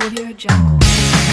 Audio Jungle.